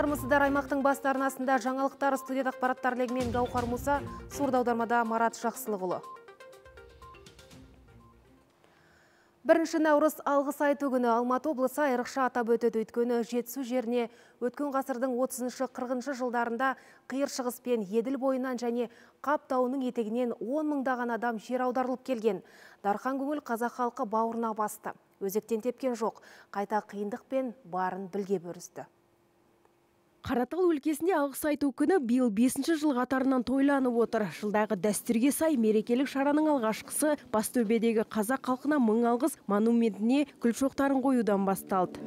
Армысыздар аймақтың басты арнасында жаңалықтар студия ақпараттар легімен Гауқар Мұса, сурда аудармада Марат Жақсылығұлы. Бірінші наурыз алғыс айту күні Алматы облысы айрықша атап өтеді өйткені жетісу жеріне өткен ғасырдың 30-40 жылдарында қиыр шығыс пен еділ бойынан және қап тауының етегінен 10 мыңдаған адам жер аударылып келген. Дархан көңіл қазақ халқы бауырына басты. Өзектен тепкен жоқ, қайта қиындық пен барын білге бөрісті. Қаратал өлкесінде алғыс айту күні биыл 5 жыл қатарынан тойланып отыр. Жылдағы дәстүрге сай мерекелік шараның алғашқысы Бастөбедегі қазақ халқына мың алғыс монументіне гүл шоқтарын қоюдан басталды.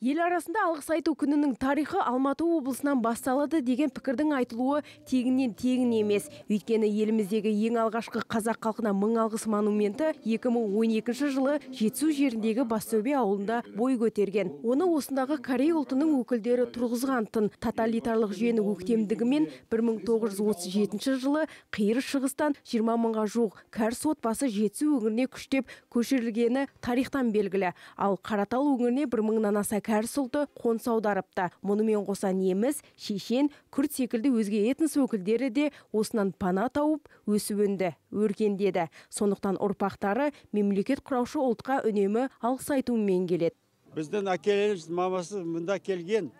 Ел арасында алғыс айту күнінің тарихы Алматы облысынан басталады деген пікірдің айтылуы тегіннен тегін емес. Өйткені еліміздегі ең алғашқы қазақ халқына мың алғыс монументі 2012 жылы Жетісу жеріндегі Бастөбе ауылында бой көтерген. Оны осындағы Корей ұлтының өкілдері тұрғызған тын тоталитарлық жүйені өктемдігімен 1937 жылы қиыр шығыстан 20 мыңға жуық кәріс отбасы Жетісу өңіріне күштеп көшірілгені тарихтан белгілі. Ал Қаратал өңіріне бір мыңнан аса кәріс ұлты қоныс аударыпты. Мұнымен қоса неміс шешен күрт секілді өзге этнос өкілдері де осынан пана тауып өсіп өнді өркендеді. Сондықтан ұрпақтары мемлекет құраушы ұлтқа үнемі алғыс айтумен келеді. Біздің әкелеріміз мамасы мұнда келген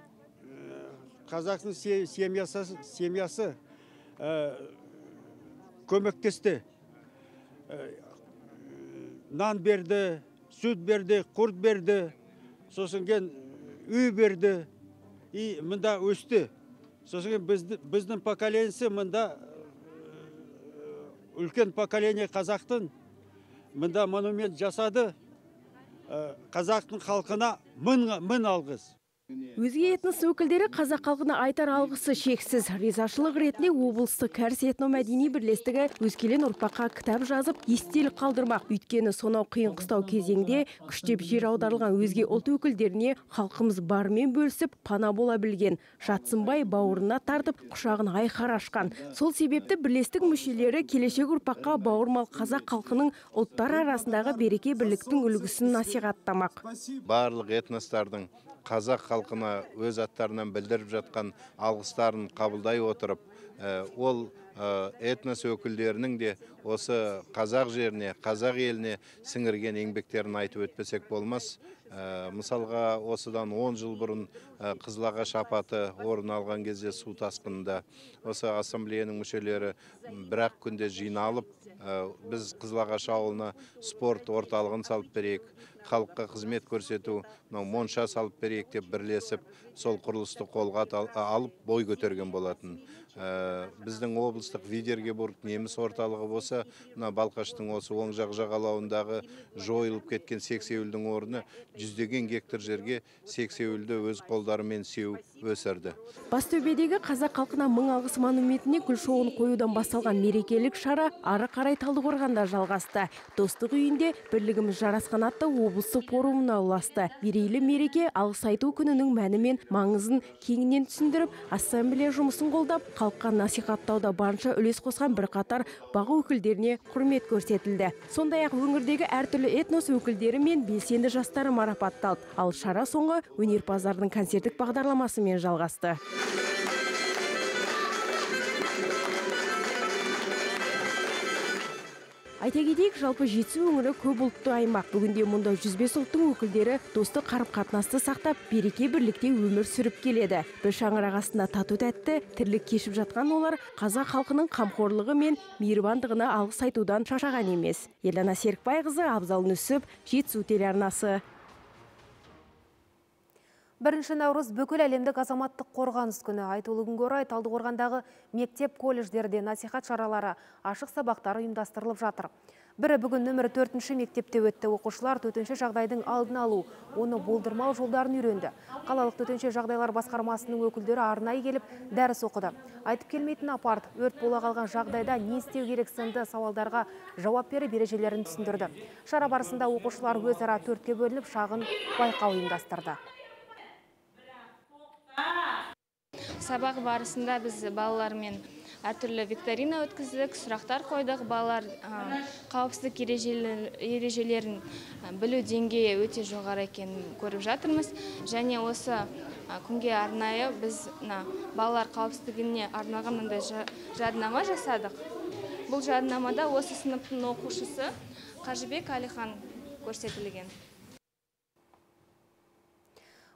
қазақтың семьясы семьясы көмектесті. Нан берді сүт берді құрт берді. Сосын кен үй берді и мында өсті. Сосын кен біздің поколениясы мында үлкен поколение қазақтың мында монумент жасады. Қазақтың халқына мың, мың алғыс. Өзге этнос өкілдері қазақ халқына айтар алғысы шексіз. Ризашылық ретінде облыстық кәріс этномәдени бірлестігі өскелең ұрпаққа кітап жазып, естелік қалдырмақ. Өйткені сонау қиын қыстау кезеңде күштеп жер аударылған өзге ұлт өкілдеріне халқымыз барымен бөлісіп, пана бола білген. Жатсынбай бауырына тартып, құшағын айқар ашқан. Сол себепті бірлестік мүшелері келешек ұрпаққа бауырмал қазақ халқының ұлттар арасындағы береке бірліктің үлгісін насихаттамақ. Барлық этностардың қазақ халқына өз аттарынан білдіріп жатқан алғыстарын қабылдай отырып ол этнос өкілдерінің де осы қазақ жеріне қазақ еліне сіңірген еңбектерін айтып өтпесек болмас. Мысалға осыдан 10 жыл бұрын қызылағаш апаты орын алған кезде су тасқынында осы ассамблеяның мүшелері бір ақ күнде жиналып біз қызылағаш ауылына спорт орталығын салып берейік халыққа қызмет көрсету мынау монша салып берейік деп бірлесіп сол құрылысты қолға алып бой көтерген болатын. Біздің облыстық видергебург неміс орталығы болса мына балқаштың осы оң жақ жағалауындағы жойылып кеткен сексеуілдің орны жүздеген гектар жерге сексеуілді өз қолдарымен сеуіп өсірді. Бастөбедегі қазақ халқына мың алғыс монументіне гүл шоғын қоюдан басталған мерекелік шара ары қарай талдықорғанда жалғасты. Достық үйінде бірлігіміз жарасқан атты облыстық форумына ұласты. Мерейлі мереке алғыс айту күнінің мәні мен маңызын кеңінен түсіндіріп ассамблея жұмысын қолдап халыққа насихаттауда барынша үлес қосқан бірқатар бақ өкілдеріне құрмет көрсетілді. Сондай ақ өңірдегі әртүрлі этнос өкілдері мен белсенді жастары марапатталды. Ал шара соңы өнерпаздардың концерттік бағдарламасымен жалғасты. Айта кетейік, жалпы жетісу өңірі көп ұлтты аймақ. Бүгінде мұнда 105 ұлттың өкілдері достық қарым қатынасты сақтап, береке бірлікте өмір сүріп келеді. Бір шаңырақ астында тату тәтті тірлік кешіп жатқан олар қазақ халқының қамқорлығы мен мейірбандығына алғыс айтудан шашаған емес. Елена Серікбайқызы, Абзал Нүсіп, Жетісу телеарнасы. Бірінші наурыз бүкіл әлемдік азаматтық қорғаныс күні айтулы күнге орай Талдықорғандағы мектеп колледждерде насихат шаралары ашық сабақтар ұйымдастырылып жатыр. Бірі бүгін нөмірі төртінші мектепте өтті оқушылар төтенше жағдайдың алдын алу, оны болдырмау жолдарын үйренді. Қалалық төтенше жағдайлар басқармасының өкілдері арнайы келіп дәріс оқыды. Айтып келмейтін апарт, өрт бола қалған жағдайда не істеу керек сынды сауалдарға жауап беріп ережелерін түсіндірді. Шара барысында оқушылар өзара төртке бөлініп шағын байқау ұйымдастырды. Сабақ барысында біз балалармен әртүрлі викторина өткіздік сұрақтар қойдық. Балалар қауіпсіздік ережелерін білу деңгейі өте жоғары екенін көріп жатырмыз. Және осы күнге арнайы біз мына балалар қауіпсіздігіне арналған мындай жадынама жасадық. Бұл жадынамада осы сыныптың оқушысы қажыбек әлихан көрсетілген.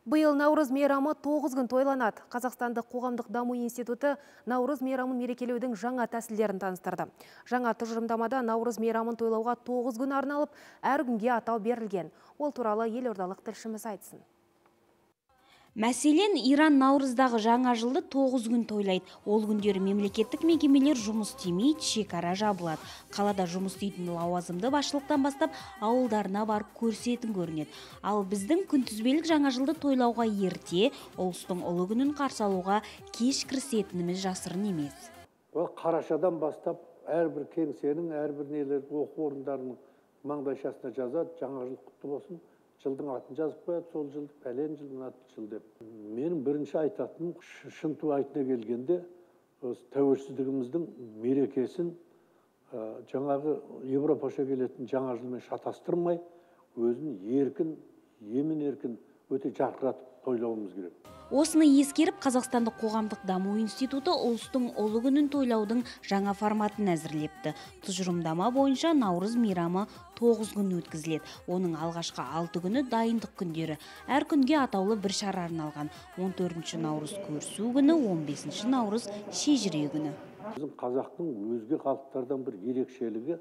Биыл Наурыз мейрамы 9 күн тойланады. Қазақстандық қоғамдық даму институты Наурыз мейрамын мерекелеудің жаңа тәсілдерін таныстырды. Жаңа тұжырымдамада Наурыз мейрамын тойлауға 9 күн арналып, әр атау берілген. Ол туралы елордалық тілшіміз айтсын. Мәселен, Иран наурыздағы жаңа жылды 9 күн тойлайды. Ол күндері мемлекеттік мекемелер жұмыс істемейді, шекара жабылады. Қалада жұмыс істейтін лауазымды басшылықтан бастап ауылдарына барып көрсетін көрінеді. Ал біздің күнтізбелік жаңа жылды тойлауға ерте, ұлыстың ұлы күнін қарсы алуға кеш кірісетініміз жасырын емес. Ол қарашадан бастап әрбір кеңсенің, әрбір нелер оқу орындарының маңдайшасына жазады, жаңа жыл құтты болсын жылдың атын жазып қояды сол жыл пәлен жылдың аты жыл деп. Менің бірінші айтатыным шынтуайтына келгенде осы тәуелсіздігіміздің мерекесін жаңағы европаша келетін жаңа жылмен шатастырмай өзін еркін емін еркін өте жарқыратып тойлауымыз керек. Осыны ескеріп қазақстандық қоғамдық даму институты ұлыстың ұлы күнін тойлаудың жаңа форматын әзірлепті. Тұжырымдама бойынша наурыз мейрамы тоғыз күн өткізіледі. Оның алғашқы алты күні дайындық күндері. Әр күнге атаулы бір шара арналған. 14 наурыз көрісу күні 15 наурыз шежіре күні. Біздің қазақтың өзге халықтардан бір ерекшелігі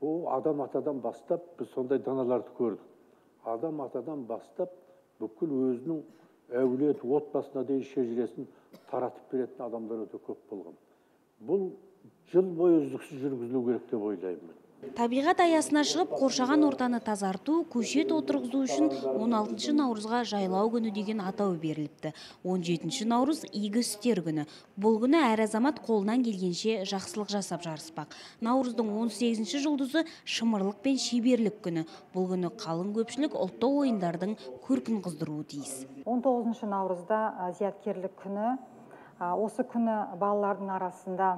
адам атадан бастап біз сондай даналарды көрдік. Адам атадан бастап бүкіл өзінің әулет отбасына дейін шежіресін таратып беретін адамдар өте көп болған. Бұл жыл бойы үздіксіз жүргізілу керек деп ойлаймын табиғат аясына шығып қоршаған ортаны тазарту көшет отырғызу үшін 16 наурызға жайлау күні деген атау беріліпті. 17 наурыз игі істер күні. Бұл күні әр азамат қолынан келгенше жақсылық жасап жарыспақ. Наурыздың 18 жұлдызы шымырлық пен шеберлік күні. Бұл күні қалың көпшілік ұлттық ойындардың көркін қыздыруы тиіс. 19 наурызда зияткерлік күні. Осы күні балалардың арасында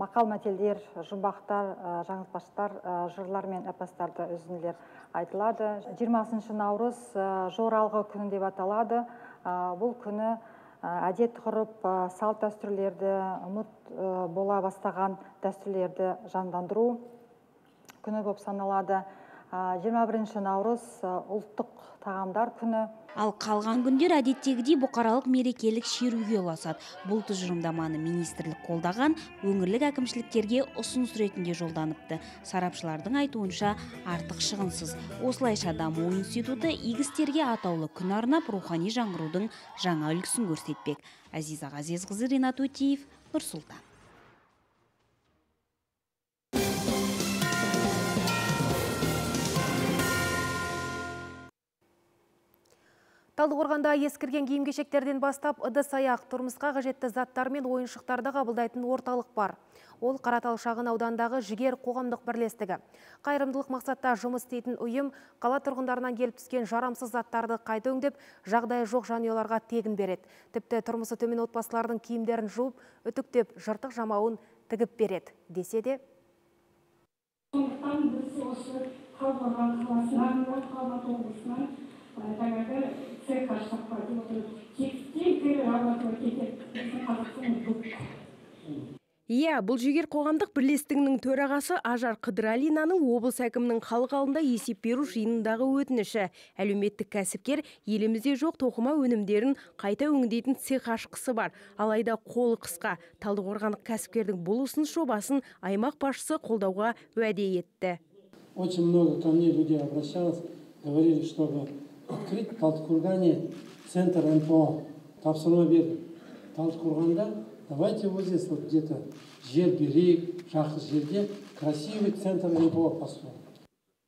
мақал мәтелдер жұмбақтар жаңылтпаштар жырлар мен эпостарды үзінділер айтылады. Жиырмасыншы наурыз жоралғы күні деп аталады. Бұл күні әдет ғұрып салт дәстүрлерді ұмыт бола бастаған дәстүрлерді жандандыру күні болып саналады. 21 наурыз ұлттық тағамдар күні. Ал қалған күндер әдеттегідей бұқаралық мерекелік шеруге ұласады. Бұл тұжырымдаманы министрлік қолдаған өңірлік әкімшіліктерге ұсыныс ретінде жолданыпты. Сарапшылардың айтуынша артық шығынсыз. Осылайша даму институты игі атаулы күн арнап рухани жаңғырудың жаңа үлгісін көрсетпек. Әзиза ғазезқызы ринат өтеев нұр сұлтан. Талдықорғанда ескірген киім-кешектерден бастап ыдыс-аяқ тұрмысқа қажетті заттар мен ойыншықтарды қабылдайтын орталық бар. Ол Қаратал шағын аудандағы жігер қоғамдық бірлестігі. Қайырымдылық мақсатта жұмыс істейтін ұйым қала тұрғындарынан келіп түскен жарамсыз заттарды қайта өңдеп, жағдайы жоқ жанұяларға тегін береді. Тіпті тұрмысы төмен отбасылардың киімдерін жуып, үтіктеп, жыртық жамауын тігіп береді. Десе де сондықтан біз осы қаласынан цех текстиль Иә, бұл жігер қоғамдық бірлестігінің төрағасы Ажар Қыдыралинаның облыс әкімінің халық алдында есеп беру жиынындағы өтініші. Әлеуметтік кәсіпкер елімізде жоқ тоқыма өнімдерін қайта өңдейтін цех ашқысы бар. Алайда қолы қысқа. Талдықорғандық кәсіпкердің бұл ұсыныс жобасын аймақ басшысы қолдауға уәде етті. Очень много ко мне людей обращалось, говорили, чтобы открыть в Талдықорғане центр МПО. Тапсырма бердім. Талдықорғанда давайте вот здесь вот где-то жер берейік жақсы жерде красивый центр МПО построим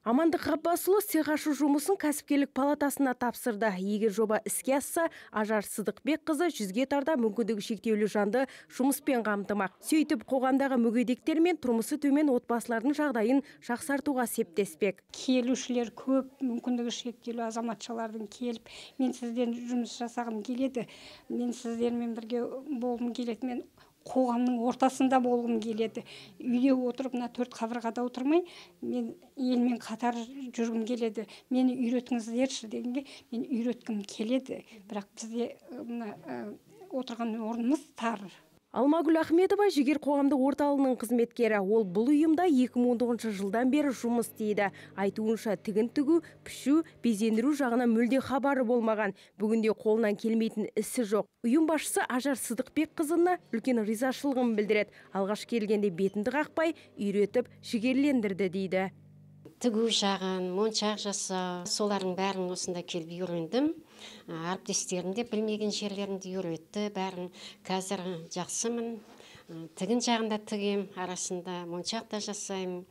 Амандық Ғаббасұлы цех ашу жұмысын кәсіпкерлік палатасына тапсырды. Егер жоба іске асса, Ажар Сыдықбек қызы жүзге тарда мүмкіндігі шектеулі жанды жұмыспен қамтымақ. Сөйтіп қоғамдағы мүгедектер мен тұрмысы төмен отбасылардың жағдайын жақсартуға септеспек. келушілер көп мүмкіндігі шектеулі азаматшалардың келіп мен сізден жұмыс жасағым келеді мен сіздермен бірге болғым келеді мен қоғамның ортасында болғым келеді. Үйде отырып мына төрт қабырғада отырмай мен елмен қатар жүргім келеді. Мені үйретіңіздерші дегенге мен үйреткім келеді. Бірақ бізде мына отырған орнымыз тар. Алмагүл Ахметова жігер қоғамдық орталығының қызметкері. Ол бұл ұйымда 2019 жылдан бері жұмыс істейді. Айтуынша тігін тігу, пішу, безендіру жағына мүлде хабары болмаған. Бүгінде қолынан келмейтін ісі жоқ. Ұйым басшысы Ажар Сыдықбек қызына үлкен ризашылығын білдіреді. Алғаш келгенде бетінді қақпай, үйретіп, жігерлендірді дейді. Тігу жағын моншақ жасау солардың бәрін осында келіп үйрендім. Әріптестерім де білмеген жерлерімді үйретті бәрін қазір жақсымын. Тігін жағында тігем арасында моншақ та жасаймын.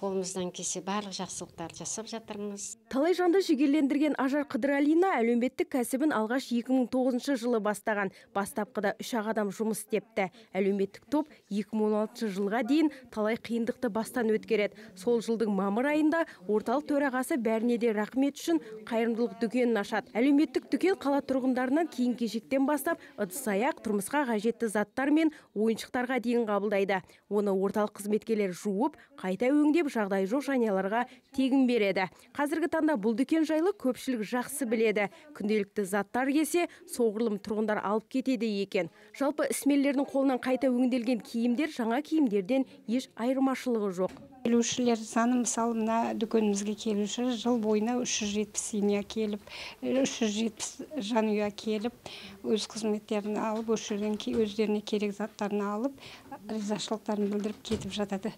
Қолымыздан келсе барлық жақсылықтарды жасап жатырмыз Талай жанды жігерлендірген Ажар Қыдыралина әлеуметтік кәсібін алғаш 2009 жылы бастаған. Бастапқыда үш ақ адам жұмыс істепті. Әлеуметтік топ 2016 жылға дейін талай қиындықты бастан өткереді. Сол жылдың мамыр айында орталық төрағасы бәріне де рахмет үшін қайырымдылық дүкенін ашады. Әлеуметтік дүкен қала тұрғындарынан кейін кешектен бастап ыдыс аяқ тұрмысқа қажетті заттар мен ойыншықтарға дейін қабылдайды. Оны орталық қызметкерлер жуып, қайта өңдеп жағдай жоқ жанұяларға тегін береді. Қазіргі таңда бұл дүкен жайлы көпшілік жақсы біледі. Күнделікті заттар келсе, соғұрлым тұрғындар алып кетеді екен. Жалпы ісмерлердің қолынан қайта өңделген киімдер жаңа киімдерден еш айырмашылығы жоқ. келушілер саны мысалы мына дүкенімізге келуші жыл бойына 370 семья келіп 370 жанұя келіп өз қызметтерін алып осы жерден өздеріне керек заттарын алып ризашылықтарын білдіріп кетіп жатады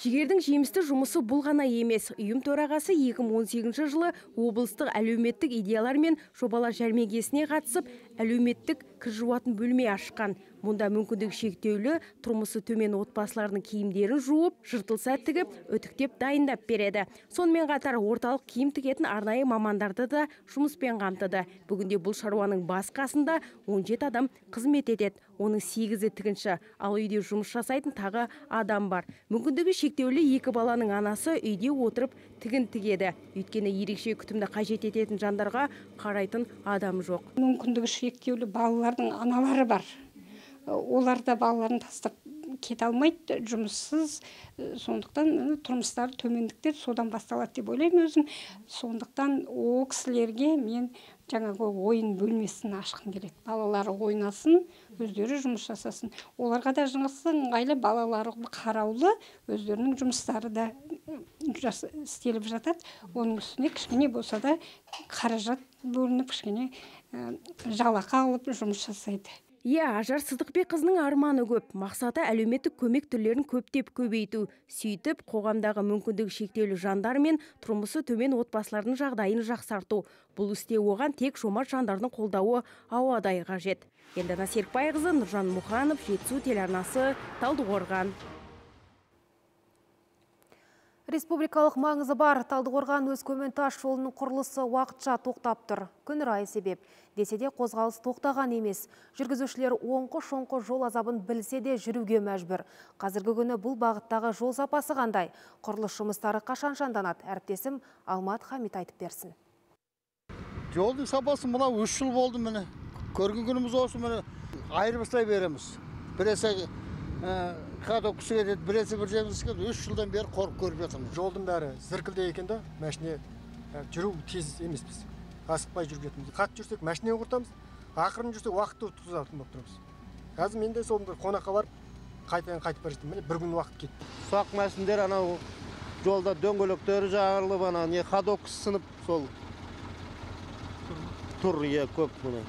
Жігердің жемісті жұмысы бұл ғана емес. Ұйым төрағасы 2018 жылы облыстық әлеуметтік идеялар мен жобалар жәрмеңкесіне қатысып, әлеуметтік кір жуатын бөлме ашқан. Мұнда мүмкіндік шектеулі, тұрмысы төмен отбасылардың киімдерін жуып, жыртылса тігіп, өтіктеп дайындап береді. Сонымен қатар орталық киім тігетін арнайы мамандарды да жұмыспен қамтыды. Бүгінде бұл шаруаның бас қасында 17 адам қызмет етеді. Оның 8-і тігінші, ал үйде жұмыс жасайтын тағы адам бар. Мүмкіндігі шектеулі екі баланың анасы үйде отырып тігін тігеді. Өйткені ерекше күтімді қажет ететін жандарға қарайтын адам жоқ. мүмкіндігі шектеулі балалардың аналары бар олар да балаларын тастап кете алмайды жұмыссыз. Сондықтан тұрмыстары төмендіктер содан басталады деп ойлаймын өзім. Сондықтан о кісілерге мен жаңағы ойын бөлмесін ашқым келеді. Балалары ойнасын өздері жұмыс жасасын. Оларға да жақсы ыңғайлы балалары қараулы өздерінің жұмыстары да жас- істеліп жатады. Оның үстіне кішкене болса да қаражат бөлініп кішкене жалақы алып жұмыс жасайды. Иә, Ажар Сыдықбек қызының арманы көп. Мақсаты әлеуметтік көмек түрлерін көптеп көбейту. Сөйтіп, қоғамдағы мүмкіндігі шектеулі жандар мен тұрмысы төмен отбасылардың жағдайын жақсарту. Бұл істе оған тек жомарт жандардың қолдауы ауадай қажет. Елдана Серікбайқызы, Нұржан Мұханов, Жетісу телеарнасы, Талдықорған. Республикалық маңызы бар Талдықорған Өскемен тас жолының құрылысы уақытша тоқтап тұр. Күн райы себеп. Десе де қозғалыс тоқтаған емес. Жүргізушілер оңқы-шоңқы жол азабын білсе де жүруге мәжбүр. Қазіргі күні бұл бағыттағы жол сапасы қандай? Құрылыс жұмыстары қашан жанданады? Әріптесім Алмат Хамит айтып берсін. жолдың сапасы мынау үш жыл болды міне көрген күніміз осы міне айырбастай береміз біресе ходокысы кетеді біресе бір жеріміз кетеді үш жылдан бері қорып көріп жатырмыз жолдың бәрі зіркілдей екенде машине ә, жүру тез емес біз асықпай жүріп жатырмыз қатты жүрсек машинені құртамыз ақырын жүрсек уақытты ұтқызатын болып тұрмыз қазір мен де сол қонаққа барып қайтадан қайтып бара жатырмын міне бір күн уақыт кетті ұсақ мәшіндер анау жолда дөңгелектері жарылып ана не ходокысы сынып сол тұр иә көп міне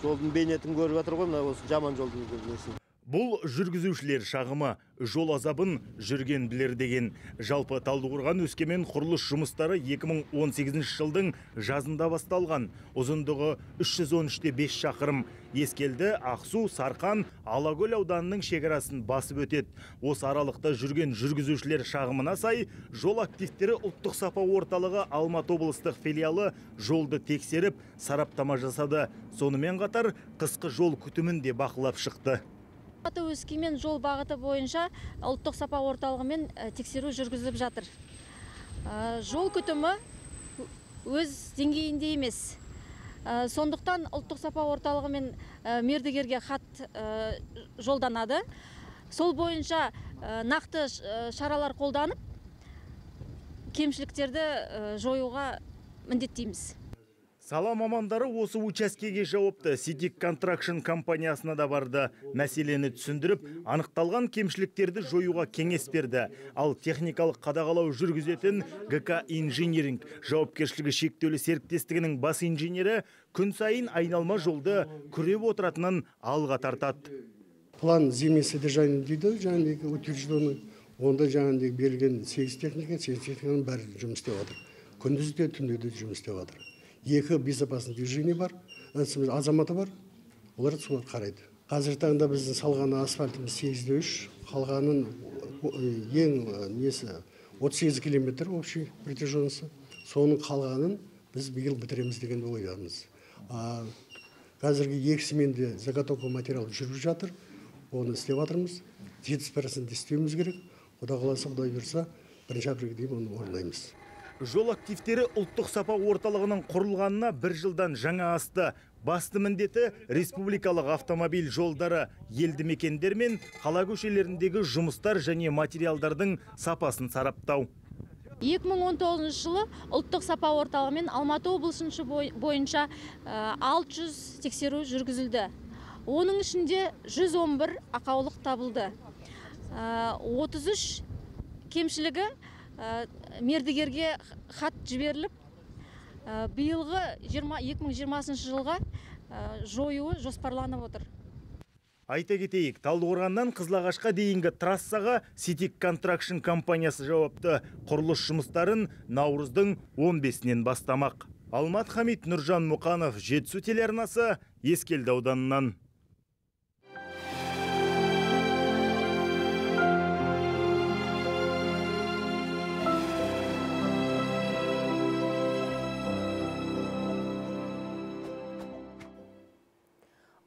жолдың бейнетін көріп жатыр ғой мына осы жаман жолдың несін бұл жүргізушілер шағымы жол азабын жүрген білер деген. Жалпы талдықорған өскемен құрылыс жұмыстары 2018 жылдың жазында басталған. Ұзындығы 313-те 5 шақырым. Ескелді ақсу сарқан алакөл ауданының шекарасын басып өтеді. Осы аралықта жүрген жүргізушілер шағымына сай жол активтері ұлттық сапа орталығы алматы облыстық филиалы жолды тексеріп сараптама жасады. Сонымен қатар қысқы жол күтімін де бақылап шықты. Алматы өскемен жол бағыты бойынша ұлттық сапа орталығымен тексеру жүргізіліп жатыр. Жол күтімі өз деңгейінде емес. Сондықтан ұлттық сапа орталығымен мердігерге хат жолданады. Сол бойынша нақты шаралар қолданып кемшіліктерді жоюға міндеттейміз. Сала мамандары осы учаскеге жауапты Ситик Контракшн компаниясына да барды. Мәселені түсіндіріп, анықталған кемшіліктерді жоюға кеңес берді. Ал техникалық қадағалау жүргізетін ГК Инжиниринг жауапкершілігі шектеулі серіктестігінің бас инженері күн сайын айналма жолды күреп отыратынын алға тартады. План зимнее содержание дейді, жаңағы утвержденный. Онда жаңағы берілген 8 техника, 8 техниканың бәрі жұмыс істеп жатыр. Күндіз де түнде де жұмыс істеп жатыр екі безопасный движение бар азаматы бар олар солар қарайды. Қазіргі таңда біздің салған асфальтымыз сегізде үш қалғанын ең несі отыз сегіз километр общий протяженности. Соның қалғанын біз биыл бітіреміз деген ойдамыз қазіргі екі сменде заготовка материал жүріп жатыр оны істеп жатырмыз. Жетпіс процент істеуіміз керек. Құда қаласа құдай бұйырса бірінші апрельге дейін оны орындаймыз. Жол активтері ұлттық сапа орталығының құрылғанына бір жылдан жаңа асты. Басты міндеті республикалық автомобиль жолдары елді мекендер мен қала көшелеріндегі жұмыстар және материалдардың сапасын сараптау. 2019 жылы ұлттық сапа орталығымен алматы облысыншы бойынша 600 тексеру жүргізілді. Оның ішінде 111 ақаулық табылды. 33 кемшілігі мердігерге хат жіберіліп биылғы 2020 жылға жоюы жоспарланып отыр Айта кетейік, Талдықорғаннан Қызлағашқа дейінгі трассаға Ситик Контракшн компаниясы жауапты құрылыс жұмыстарын наурыздың 15-нен бастамақ. Алмат Хамид Нұржан Мұқанов, Жетісу телеарнасы, Ескелді ауданынан.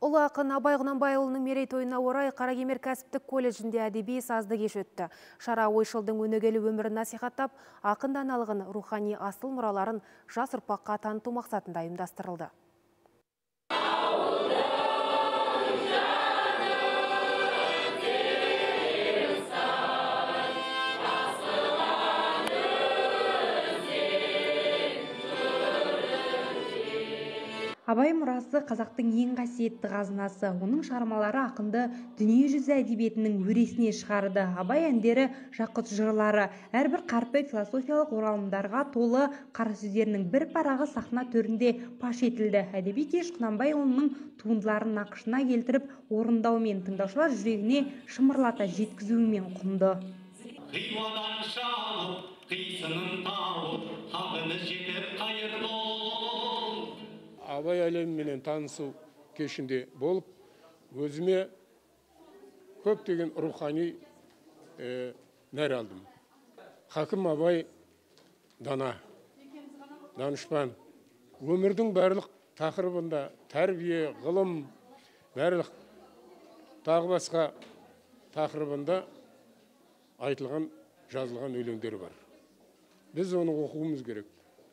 Ұлы ақын Абай Құнанбайұлының мерейтойына орай Қаракемер кәсіптік колледжінде әдеби сазды кеш өтті. Шара ойшылдың өнегелі өмірін насихаттап, ақын даналығын, рухани асыл мұраларын жас ұрпаққа таныту мақсатында ұйымдастырылды. Абай мұрасы қазақтың ең қасиетті қазынасы. Оның шығармалары ақынды дүниежүзі әдебиетінің өресіне шығарды. Абай әндері жақұт жырлары. Әрбір қарпі философиялық оралымдарға толы қара сөздерінің бір парағы сахна төрінде паш етілді. Әдеби кеш құнанбайұлының туындыларын нақышына келтіріп орындаумен тыңдаушылар жүрегіне шымырлата жеткізуімен құнды. Қимадан шалып қисынын тауып хақыны жетіп абай әлеміменен танысу кешінде болып өзіме көптеген рухани ә, нәр алдым. Хакім абай дана данышпан. Өмірдің барлық тақырыбында тәрбие ғылым барлық тағы басқа тақырыбында айтылған жазылған өлеңдер бар. Біз оны оқуымыз керек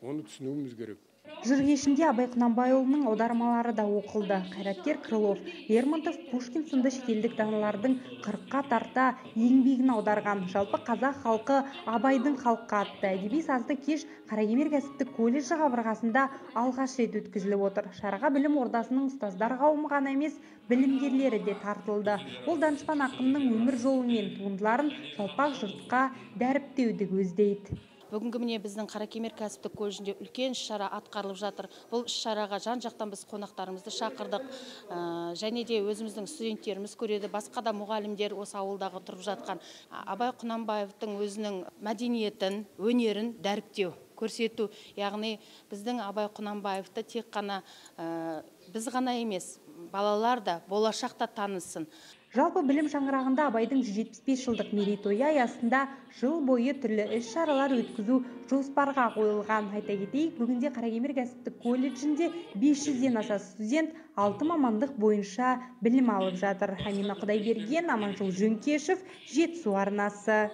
оны түсінуіміз керек. Жыр кешінде абай құнанбайұлының аудармалары да оқылды. Қайраткер крылов лермонтов пушкин сынды шетелдік даналардың қырыққа тарта еңбегін аударған. Жалпы қазақ халқы абайдың халыққа атты. Әдеби сазды кеш қаракемер кәсіптік колледжі қабырғасында алғаш рет өткізіліп отыр. Шараға білім ордасының ұстаздар қауымы ғана емес білімгерлері де тартылды. Ол данышпан ақынның өмір жолы мен туындыларын жалпақ жұртқа дәріптеуді көздейді. Бүгінгі міне біздің қаракемер кәсіптік колледжінде үлкен іс шара атқарылып жатыр. Бұл іс шараға жан жақтан біз қонақтарымызды шақырдық. Ә, және де өзіміздің студенттеріміз көреді басқа да мұғалімдер осы ауылдағы тұрып жатқан. Абай құнанбаевтың өзінің мәдениетін өнерін дәріптеу көрсету. Яғни біздің абай құнанбаевты тек қана ә, біз ғана емес балалар да болашақта танысын жалпы білім шаңырағында абайдың 175 жылдық мерейтойы аясында жыл бойы түрлі іс шаралар өткізу жоспарға қойылған. Айта кетейік бүгінде қаракемер кәсіптік колледжінде 500-ден аса студент алты мамандық бойынша білім алып жатыр. Амина құдайберген аманжол жөнкешев жетісу арнасы.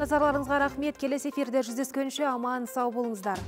Назарларыңызға рахмет. Келесі эфирде жүздескенше аман сау болыңыздар.